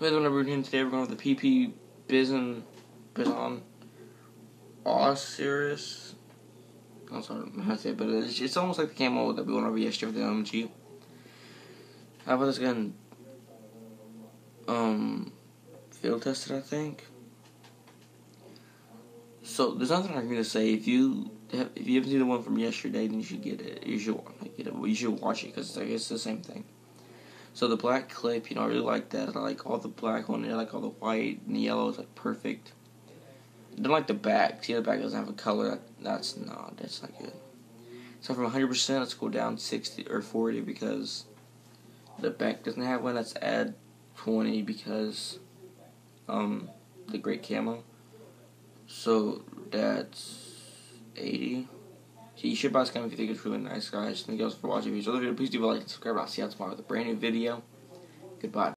What we're doing today, we're going with the PP Bizon Bizon Osiris. I'm sorry how to say it, but it's, it's almost like the camo that we went over yesterday with the OMG. How about this gun? Um, field tested, I think. So there's nothing I'm gonna say. If you have, if you haven't seen the one from yesterday, then you should get it. You should get it. You should watch it because it's the same thing. So the black clip, you know, I really like that. I like all the black on it. I like all the white and the yellow is like perfect. I don't like the back. See, the back doesn't have a color. That, that's not. That's not good. So from 100%, let's go down 60 or 40 because the back doesn't have one. Let's add 20 because um the great camo. So that's 80. You should buy game if you think it's really nice, guys. Thank you guys for watching. If you enjoyed the video, please do a like and subscribe. I'll see you tomorrow with a brand new video. Goodbye.